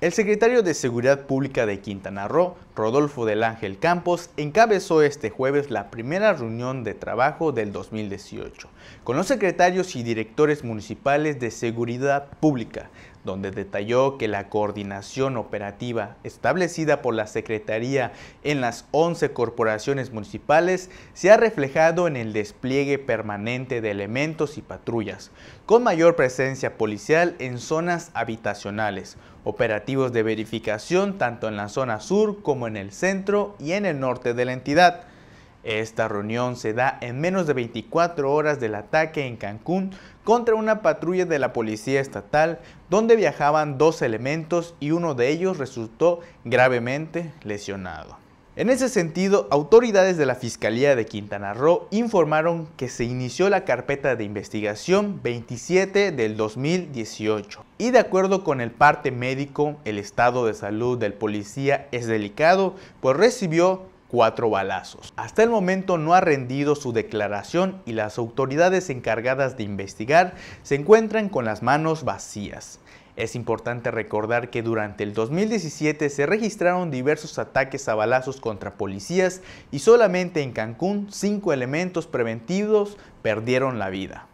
El secretario de Seguridad Pública de Quintana Roo, Rodolfo del Ángel Campos, encabezó este jueves la primera reunión de trabajo del 2018 con los secretarios y directores municipales de Seguridad Pública, donde detalló que la coordinación operativa establecida por la Secretaría en las 11 corporaciones municipales se ha reflejado en el despliegue permanente de elementos y patrullas, con mayor presencia policial en zonas habitacionales, operativos de verificación tanto en la zona sur como en el centro y en el norte de la entidad. Esta reunión se da en menos de 24 horas del ataque en Cancún contra una patrulla de la Policía Estatal donde viajaban dos elementos y uno de ellos resultó gravemente lesionado. En ese sentido, autoridades de la Fiscalía de Quintana Roo informaron que se inició la carpeta de investigación 27 del 2018 y de acuerdo con el parte médico, el estado de salud del policía es delicado, pues recibió cuatro balazos. Hasta el momento no ha rendido su declaración y las autoridades encargadas de investigar se encuentran con las manos vacías. Es importante recordar que durante el 2017 se registraron diversos ataques a balazos contra policías y solamente en Cancún cinco elementos preventivos perdieron la vida.